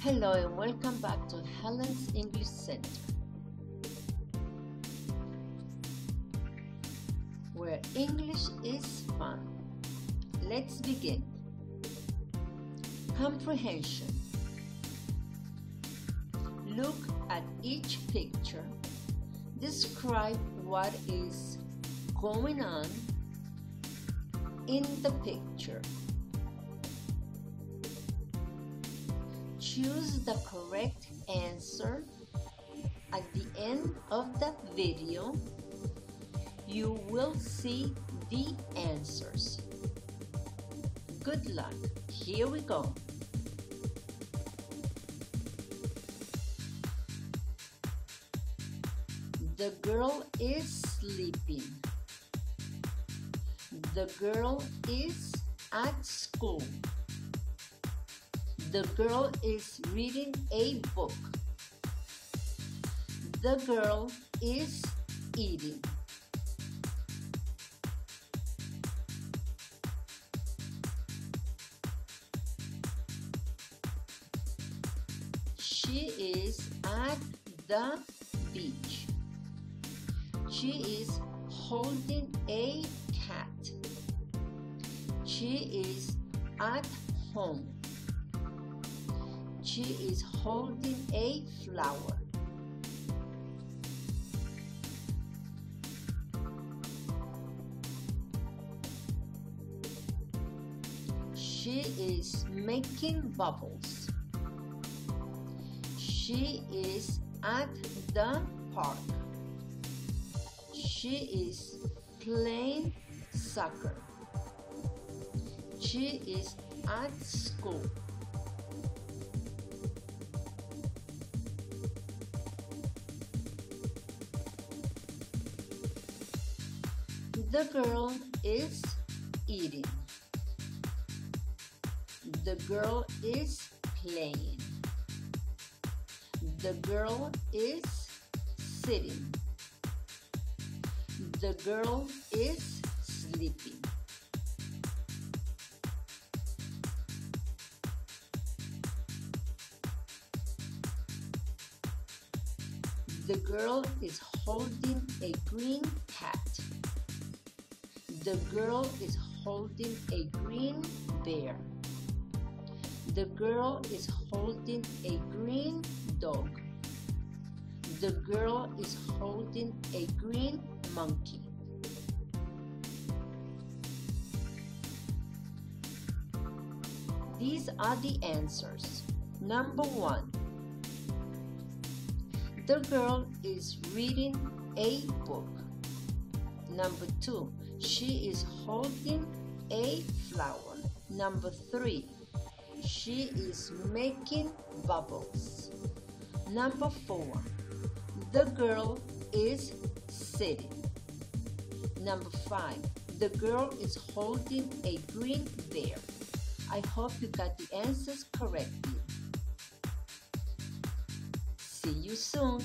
Hello and welcome back to Helen's English Center, where English is fun. Let's begin. Comprehension. Look at each picture. Describe what is going on in the picture. Choose the correct answer at the end of the video you will see the answers. Good luck. Here we go. The girl is sleeping. The girl is at school the girl is reading a book. The girl is eating. She is at the beach. She is holding a cat. She is at home. She is holding a flower. She is making bubbles. She is at the park. She is playing soccer. She is at school. The girl is eating. The girl is playing. The girl is sitting. The girl is sleeping. The girl is holding a green cat. The girl is holding a green bear. The girl is holding a green dog. The girl is holding a green monkey. These are the answers. Number one, the girl is reading a book. Number two, she is holding a flower. Number three, she is making bubbles. Number four, the girl is sitting. Number five, the girl is holding a green bear. I hope you got the answers correctly. See you soon.